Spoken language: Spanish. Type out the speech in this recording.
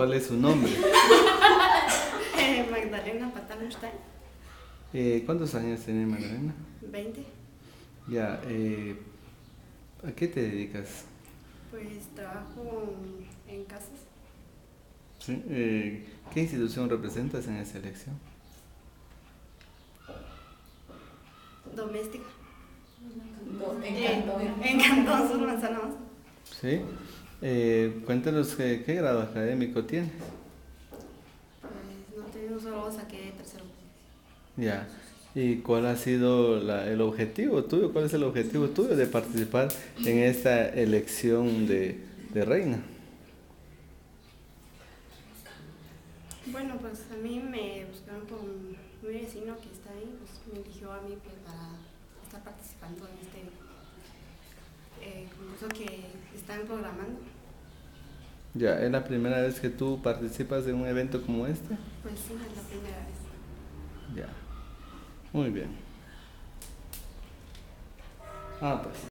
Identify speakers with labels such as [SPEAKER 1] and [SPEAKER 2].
[SPEAKER 1] ¿cuál es su nombre?
[SPEAKER 2] Eh, Magdalena Patamushtai,
[SPEAKER 1] Eh, ¿Cuántos años tiene Magdalena?
[SPEAKER 2] 20.
[SPEAKER 1] Ya, eh, ¿a qué te dedicas?
[SPEAKER 2] Pues trabajo en casas.
[SPEAKER 1] ¿Sí? Eh, ¿Qué institución representas en esa elección?
[SPEAKER 2] doméstica.
[SPEAKER 3] Do- En Cantón.
[SPEAKER 2] En Cantón Sur.
[SPEAKER 1] ¿Sí? Eh, cuéntanos qué, qué grado académico tienes.
[SPEAKER 2] Pues no tengo solo saqué tercero.
[SPEAKER 1] Ya. ¿Y cuál ha sido la- el objetivo tuyo? ¿Cuál es el objetivo tuyo de participar en esta elección de, de reina?
[SPEAKER 2] Bueno, pues a mí me buscaron por un, mi vecino que está ahí, pues me eligió a mí pues, para estar participando en este eh, concurso que están programando.
[SPEAKER 1] Ya, ¿es la primera vez que tú participas en un evento como este?
[SPEAKER 2] Pues sí, es la primera vez.
[SPEAKER 1] Ya. Muy bien. Ah, pues.